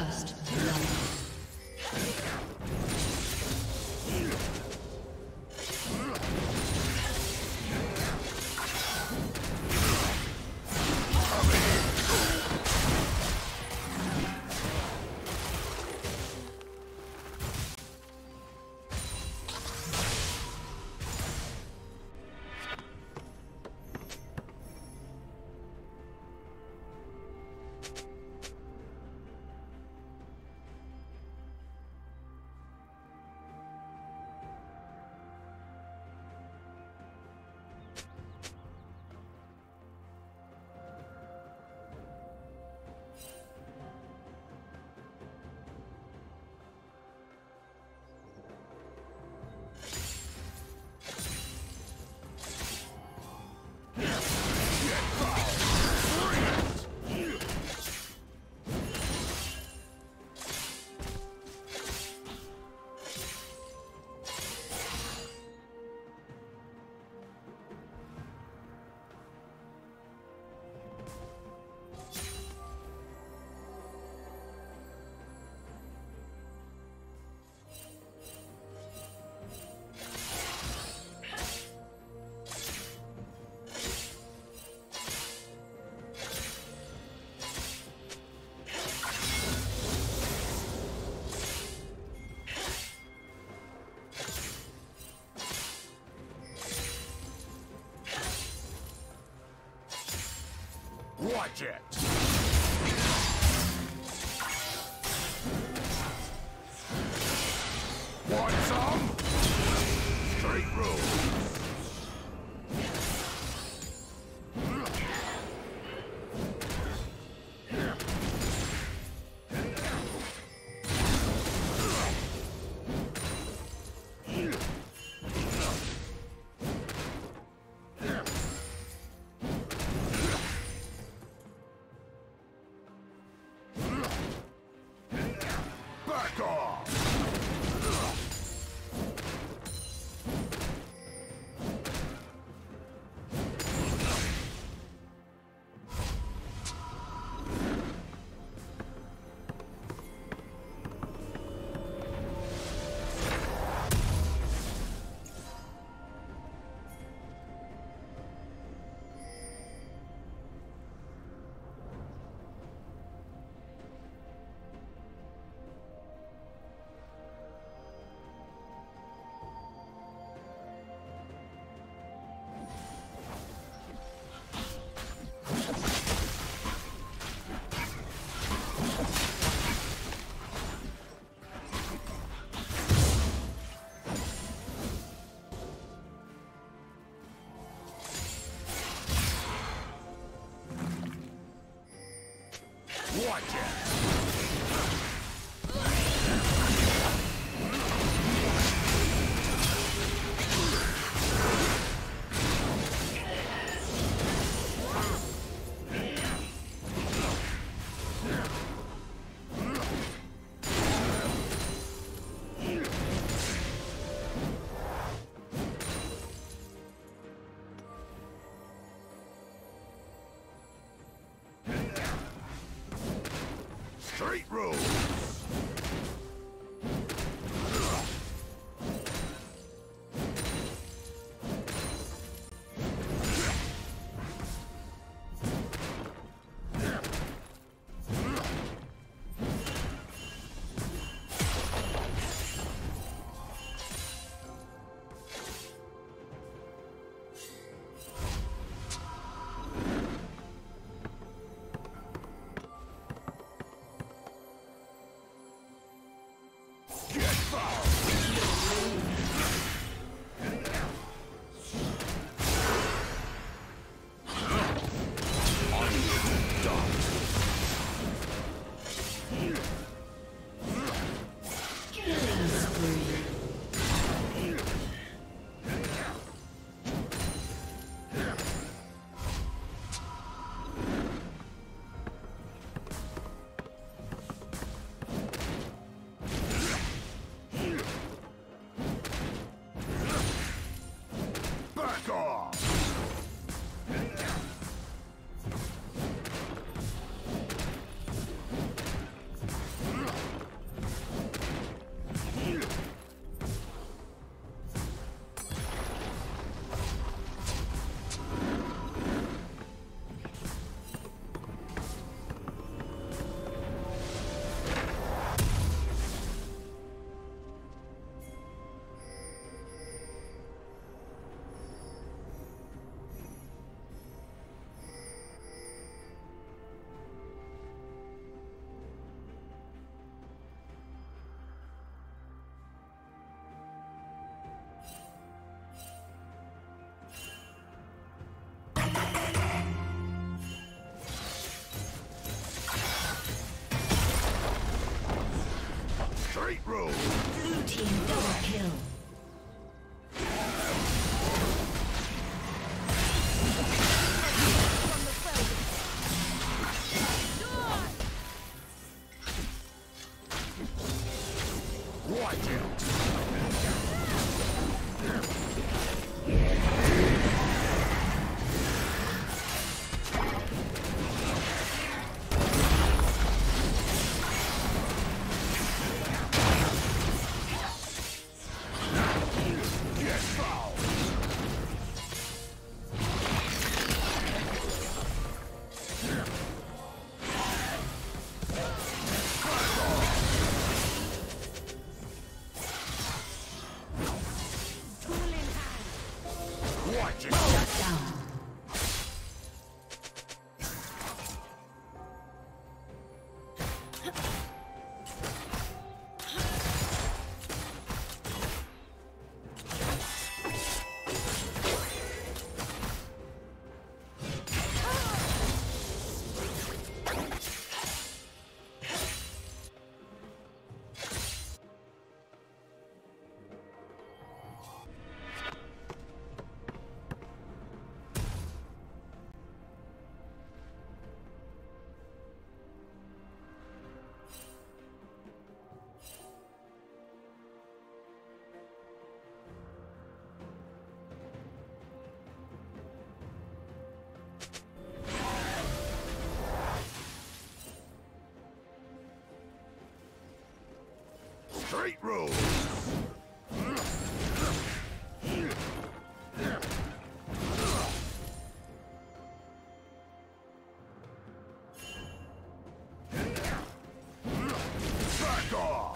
First blood. Watch it! Back off! Watch it. Shut down. Back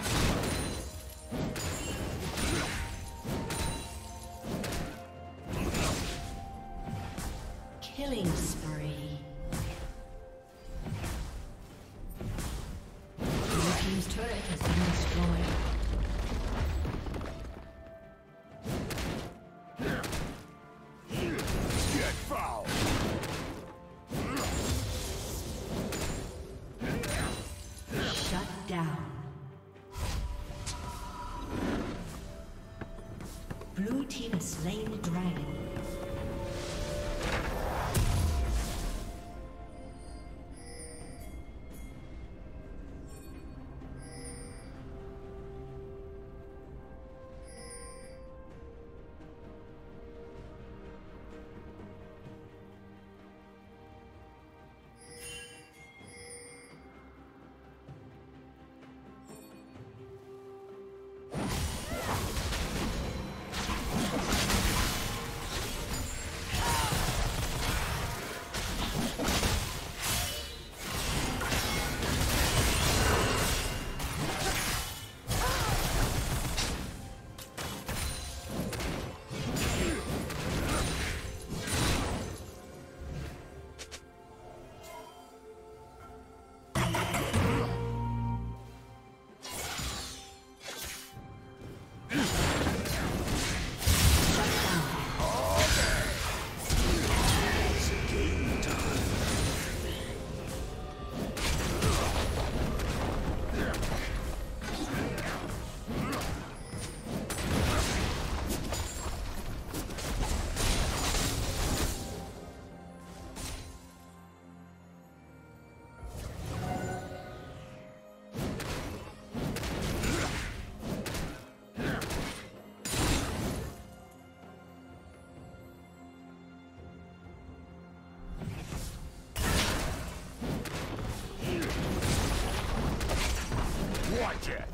Watch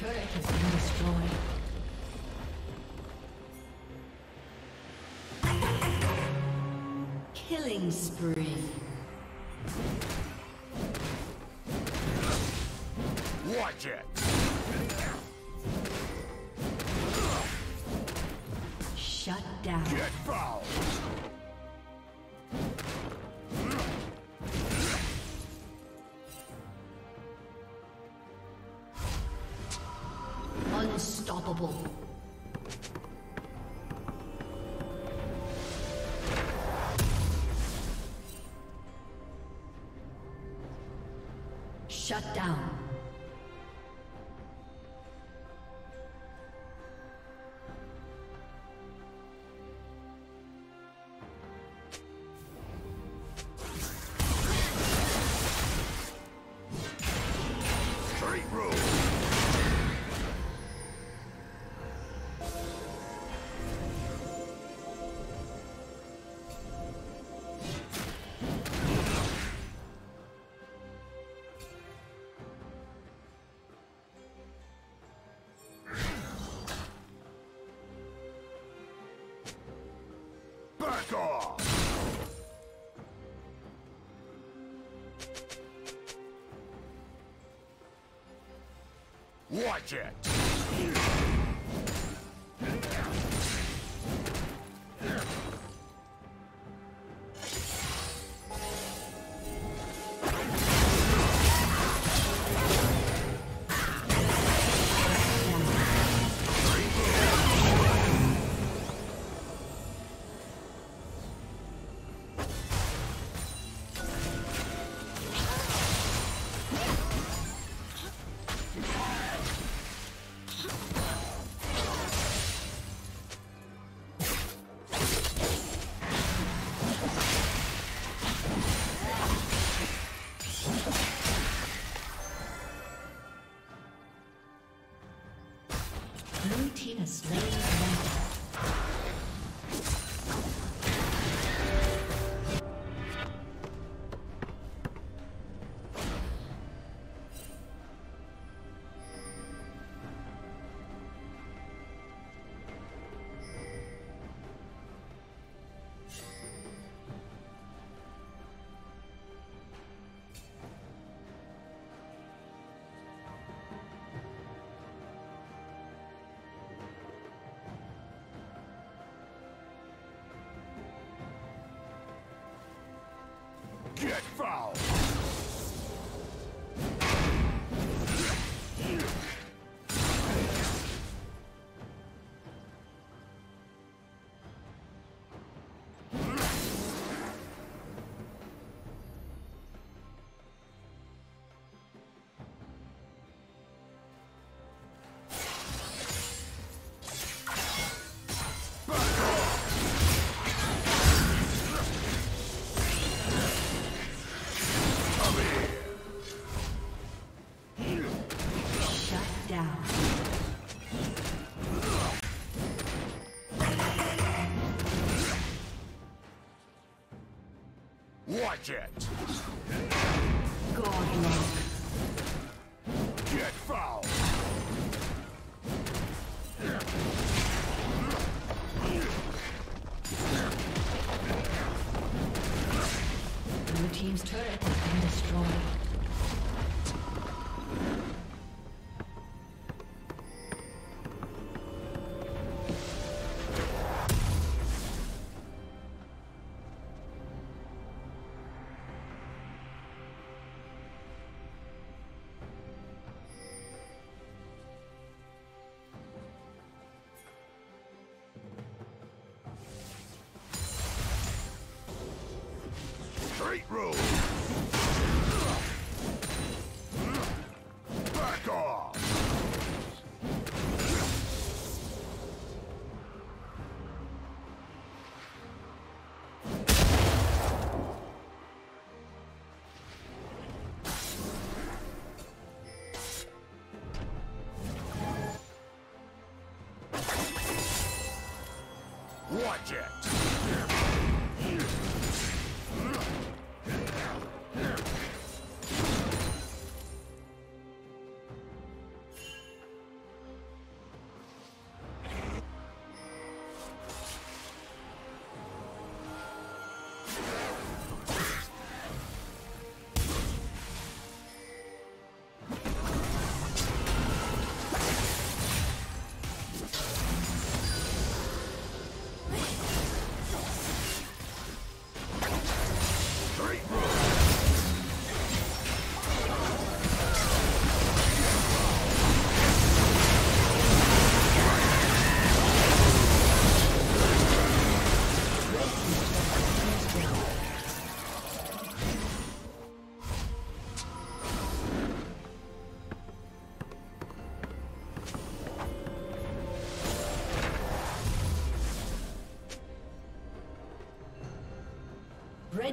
Turret has been destroyed. Killing spree. Watch it! Shut down. Watch it! Get foul! Straight road. Back off. Watch it!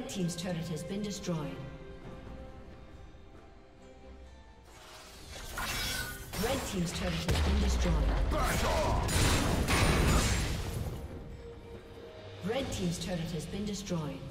Red Team's turret has been destroyed. Red Team's turret has been destroyed. Off. Red Team's turret has been destroyed.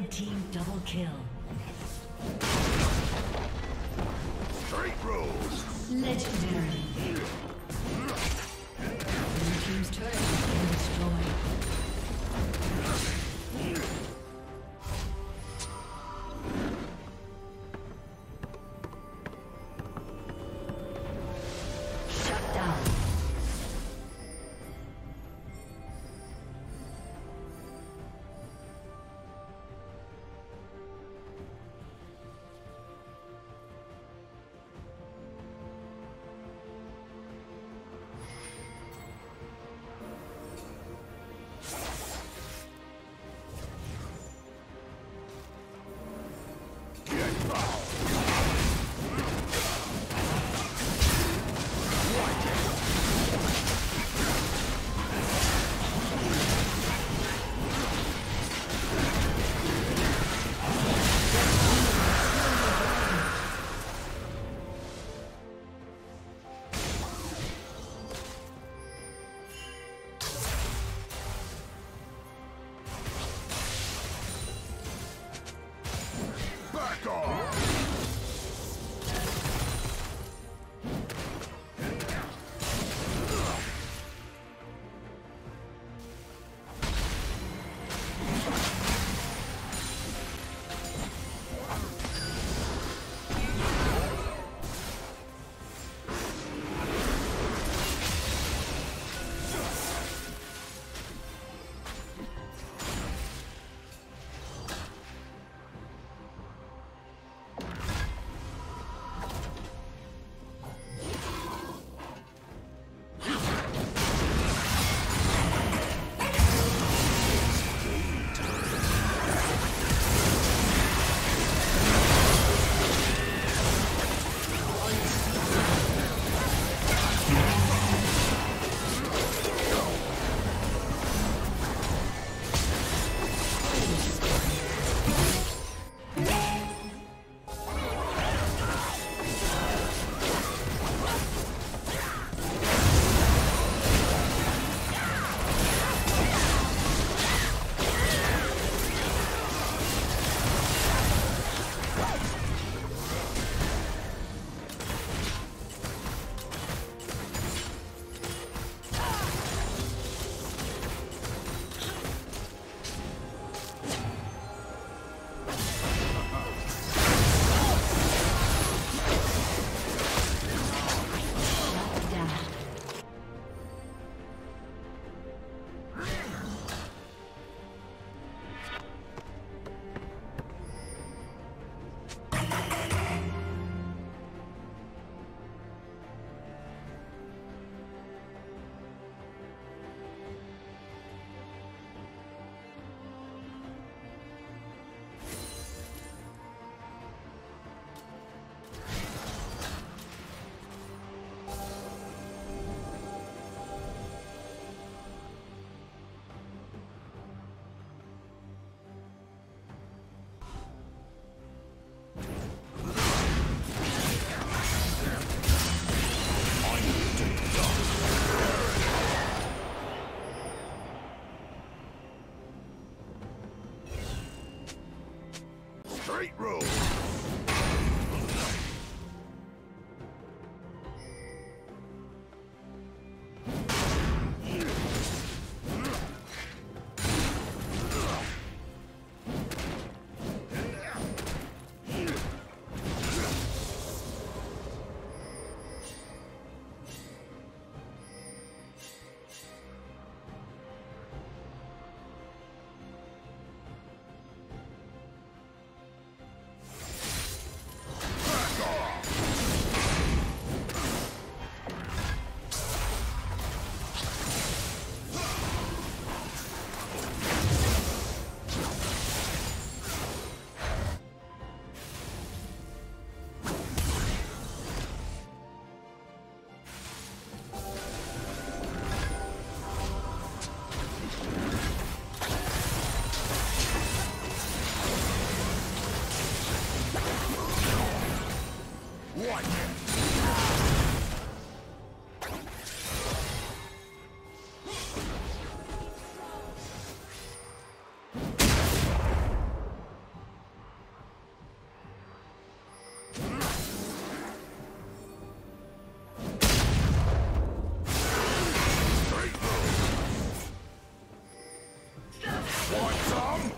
Red Team double kill. Straight road. Legendary. Want some?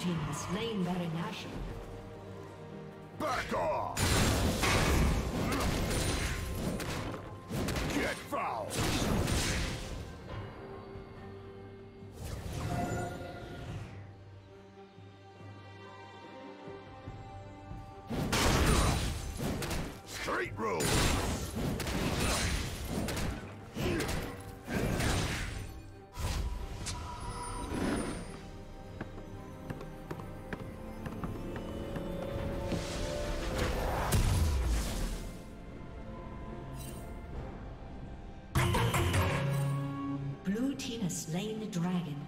Team has slain Baron Nashor. Back off. Get foul. Straight road. Slain the dragon.